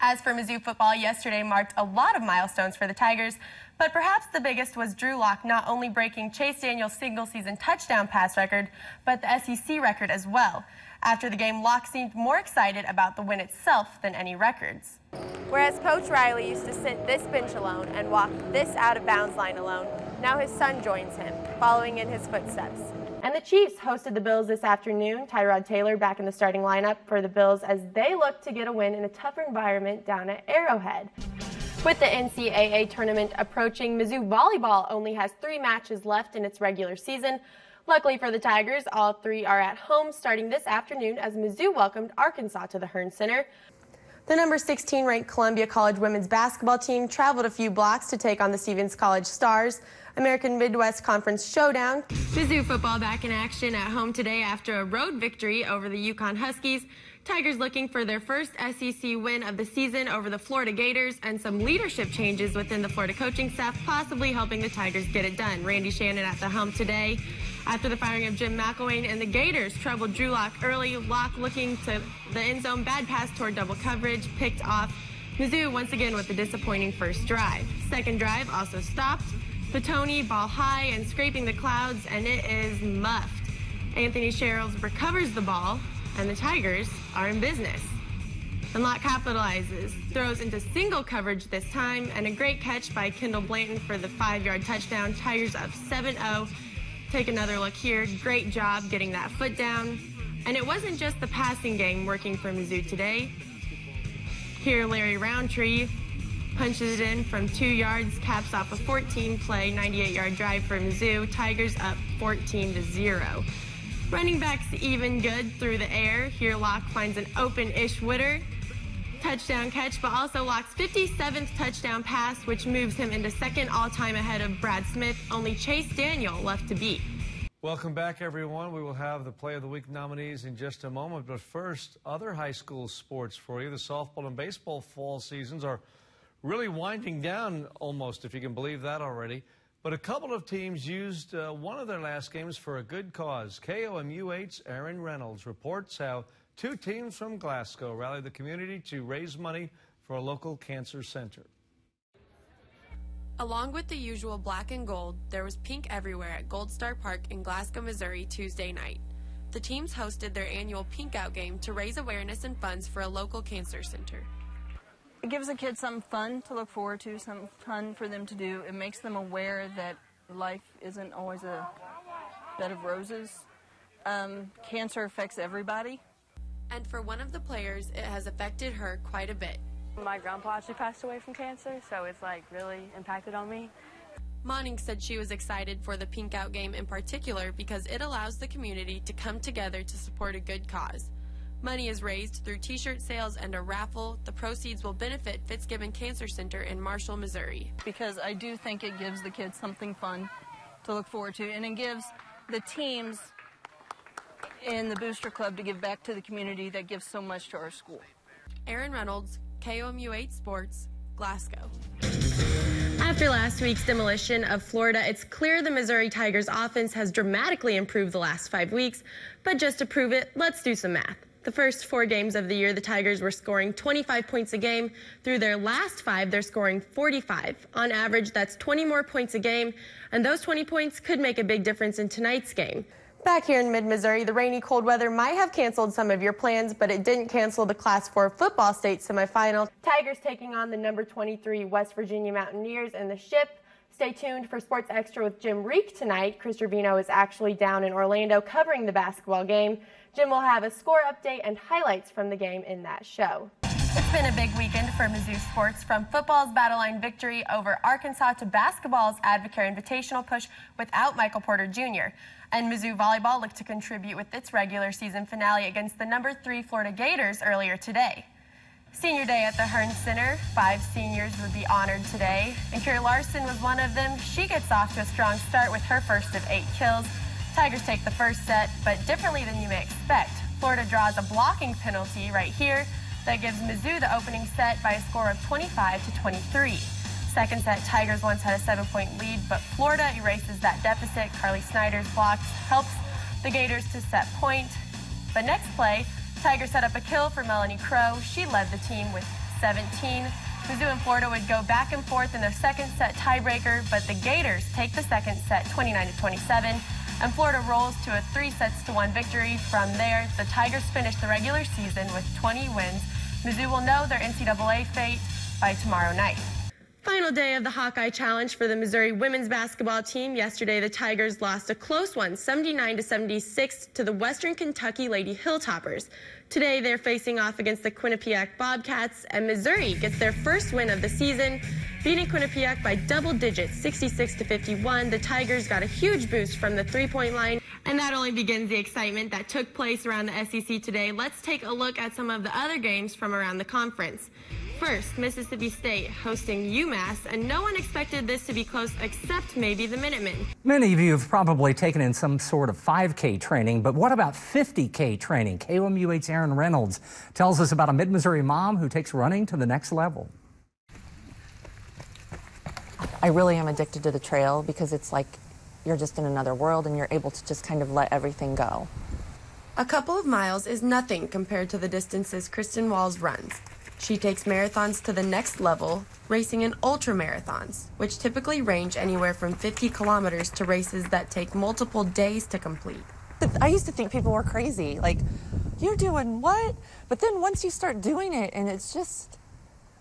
As for Mizzou football, yesterday marked a lot of milestones for the Tigers, but perhaps the biggest was Drew Lock not only breaking Chase Daniel's single season touchdown pass record, but the SEC record as well. After the game, Lock seemed more excited about the win itself than any records. Whereas Coach Riley used to sit this bench alone and walk this out of bounds line alone, now his son joins him, following in his footsteps. And the Chiefs hosted the Bills this afternoon. Tyrod Taylor back in the starting lineup for the Bills as they look to get a win in a tougher environment down at Arrowhead. With the NCAA tournament approaching, Mizzou Volleyball only has three matches left in its regular season. Luckily for the Tigers, all three are at home starting this afternoon as Mizzou welcomed Arkansas to the Hearnes Center. The number 16 ranked Columbia College women's basketball team traveled a few blocks to take on the Stephens College Stars. American Midwest Conference Showdown. Mizzou football back in action at home today after a road victory over the UConn Huskies. Tigers looking for their first SEC win of the season over the Florida Gators and some leadership changes within the Florida coaching staff, possibly helping the Tigers get it done. Randy Shannon at the helm today. After the firing of Jim McElwain and the Gators troubled Drew Lock early, Lock looking to the end zone, bad pass toward double coverage, picked off. Mizzou once again with a disappointing first drive. Second drive also stopped. Petone ball high and scraping the clouds, and it is muffed. Anthony Sherrils recovers the ball, and the Tigers are in business. And Lock capitalizes, throws into single coverage this time, and a great catch by Kendall Blanton for the five-yard touchdown. Tigers up 7-0. Take another look here. Great job getting that foot down. And it wasn't just the passing game working for Mizzou today. Here, Larry Rountree punches it in from two yards, caps off a 14-play, 98-yard drive for Mizzou. Tigers up 14 to zero. Running backs even good through the air. Here, Lock finds an open-ish Witter touchdown catch, but also Lock's 57th touchdown pass, which moves him into second all-time ahead of Brad Smith. Only Chase Daniel left to beat. Welcome back, everyone. We will have the Play of the Week nominees in just a moment. But first, other high school sports for you. The softball and baseball fall seasons are really winding down almost, if you can believe that already. But a couple of teams used uh, one of their last games for a good cause. KOMU8's Erin Reynolds reports how Two teams from Glasgow rallied the community to raise money for a local cancer center. Along with the usual black and gold, there was pink everywhere at Gold Star Park in Glasgow, Missouri Tuesday night. The teams hosted their annual Pink Out game to raise awareness and funds for a local cancer center. It gives the kids some fun to look forward to, some fun for them to do. It makes them aware that life isn't always a bed of roses. Um, cancer affects everybody, and for one of the players, it has affected her quite a bit. My grandpa actually passed away from cancer, so it's like really impacted on me. Monning said she was excited for the Pink Out game in particular because it allows the community to come together to support a good cause. Money is raised through t-shirt sales and a raffle. The proceeds will benefit Fitzgibbon Cancer Center in Marshall, Missouri. Because I do think it gives the kids something fun to look forward to, and it gives the teams in the Booster Club to give back to the community that gives so much to our school. Erin Reynolds, KOMU 8 Sports, Glasgow. After last week's demolition of Florida, it's clear the Missouri Tigers offense has dramatically improved the last five weeks. But just to prove it, let's do some math. The first four games of the year, the Tigers were scoring 25 points a game. Through their last five, they're scoring 45. On average, that's 20 more points a game, and those 20 points could make a big difference in tonight's game. Back here in mid-Missouri, the rainy cold weather might have canceled some of your plans, but it didn't cancel the Class 4 football state semifinal. Tigers taking on the number 23 West Virginia Mountaineers in the ship. Stay tuned for Sports Extra with Jim Reek tonight. Chris Rubino is actually down in Orlando covering the basketball game. Jim will have a score update and highlights from the game in that show. It's been a big weekend for Mizzou sports, from football's battle line victory over Arkansas to basketball's Advocare Invitational push without Michael Porter Jr. And Mizzou volleyball looked to contribute with its regular season finale against the number three Florida Gators earlier today. Senior day at the Hearnes Center. Five seniors would be honored today. And Kira Larson was one of them. She gets off to a strong start with her first of eight kills. Tigers take the first set, but differently than you may expect. Florida draws a blocking penalty right here that gives Mizzou the opening set by a score of 25 to 23. Second set, Tigers once had a seven-point lead, but Florida erases that deficit. Carli Snyder's blocks helps the Gators to set point. But next play, Tigers set up a kill for Melanie Crow. She led the team with 17. Mizzou and Florida would go back and forth in their second set tiebreaker, but the Gators take the second set 29 to 27, and Florida rolls to a three sets to one victory. From there, the Tigers finish the regular season with 20 wins. Mizzou will know their NCAA fate by tomorrow night. Final day of the Hawkeye Challenge for the Missouri women's basketball team. Yesterday, the Tigers lost a close one, 79 to 76, to the Western Kentucky Lady Hilltoppers. Today, they're facing off against the Quinnipiac Bobcats, and Missouri gets their first win of the season, beating Quinnipiac by double digits, 66 to 51. The Tigers got a huge boost from the three-point line, and that only begins the excitement that took place around the SEC today. Let's take a look at some of the other games from around the conference. First, Mississippi State hosting UMass, and no one expected this to be close except maybe the Minutemen. Many of you have probably taken in some sort of 5K training, but what about 50K training? KOMU8's Erin Reynolds tells us about a mid Missouri mom who takes running to the next level. I really am addicted to the trail because it's like you're just in another world and you're able to just kind of let everything go. A couple of miles is nothing compared to the distances Kristen Walls runs. She takes marathons to the next level, racing in ultra marathons, which typically range anywhere from 50 kilometers to races that take multiple days to complete. I used to think people were crazy. Like, you're doing what? But then once you start doing it, and it's just,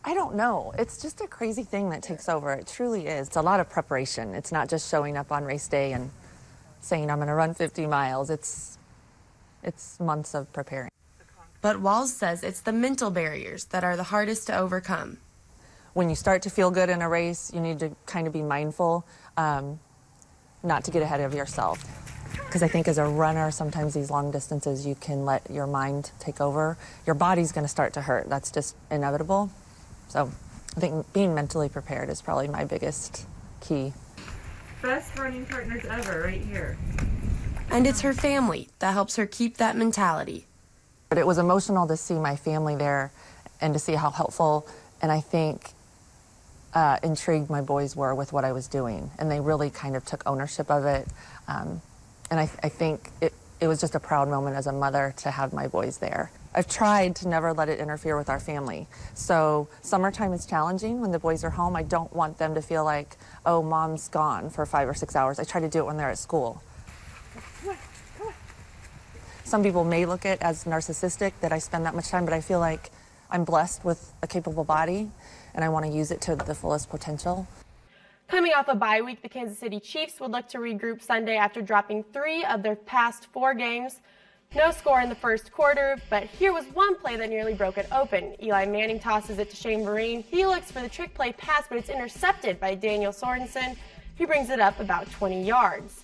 I don't know. It's just a crazy thing that takes over. It truly is. It's a lot of preparation. It's not just showing up on race day and saying, I'm going to run 50 miles. It's, it's months of preparing. But Walls says it's the mental barriers that are the hardest to overcome. When you start to feel good in a race, you need to kind of be mindful um, not to get ahead of yourself. Because I think as a runner, sometimes these long distances, you can let your mind take over. Your body's going to start to hurt. That's just inevitable. So I think being mentally prepared is probably my biggest key. Best running partners ever, right here. And it's her family that helps her keep that mentality. But it was emotional to see my family there and to see how helpful and I think uh, intrigued my boys were with what I was doing. And they really kind of took ownership of it. Um, and I, I think it, it was just a proud moment as a mother to have my boys there. I've tried to never let it interfere with our family. So summertime is challenging when the boys are home. I don't want them to feel like, oh, mom's gone for five or six hours. I try to do it when they're at school. Some people may look at as narcissistic that I spend that much time, but I feel like I'm blessed with a capable body and I want to use it to the fullest potential. Coming off a bye week, the Kansas City Chiefs would look to regroup Sunday after dropping three of their past four games. No score in the first quarter, but here was one play that nearly broke it open. Eli Manning tosses it to Shane Vereen. He looks for the trick play pass, but it's intercepted by Daniel Sorensen. He brings it up about 20 yards.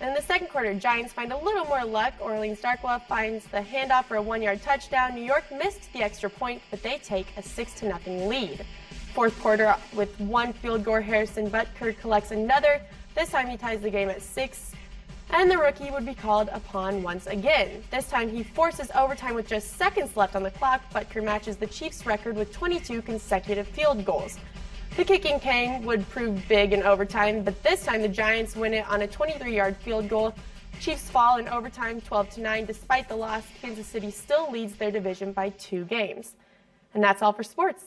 In the second quarter, Giants find a little more luck. Orleans Darkwa finds the handoff for a one-yard touchdown. New York missed the extra point, but they take a 6 to nothing lead. Fourth quarter, with one field goal, Harrison Butker collects another. This time he ties the game at six, and the rookie would be called upon once again. This time he forces overtime with just seconds left on the clock. Butker matches the Chiefs' record with 22 consecutive field goals. The kicking king would prove big in overtime, but this time the Giants win it on a 23-yard field goal. Chiefs fall in overtime 12 to 9. Despite the loss, Kansas City still leads their division by two games. And that's all for sports.